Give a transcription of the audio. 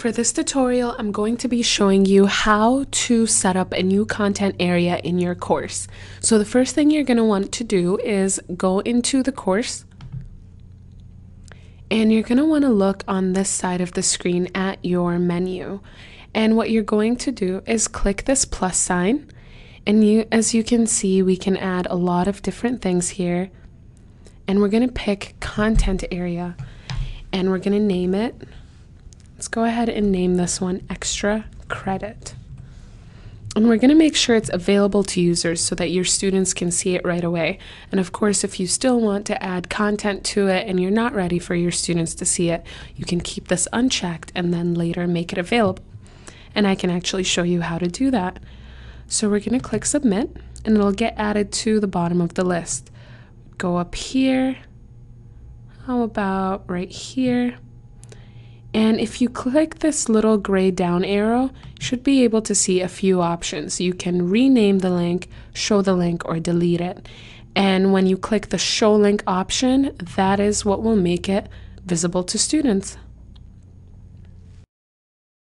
for this tutorial, I'm going to be showing you how to set up a new content area in your course. So the first thing you're going to want to do is go into the course and you're going to want to look on this side of the screen at your menu. And what you're going to do is click this plus sign and you as you can see we can add a lot of different things here and we're going to pick content area and we're going to name it Let's go ahead and name this one extra credit. And we're going to make sure it's available to users so that your students can see it right away. And of course, if you still want to add content to it and you're not ready for your students to see it, you can keep this unchecked and then later make it available. And I can actually show you how to do that. So we're going to click submit and it'll get added to the bottom of the list. Go up here. How about right here? And if you click this little gray down arrow, you should be able to see a few options. You can rename the link, show the link, or delete it. And when you click the show link option, that is what will make it visible to students.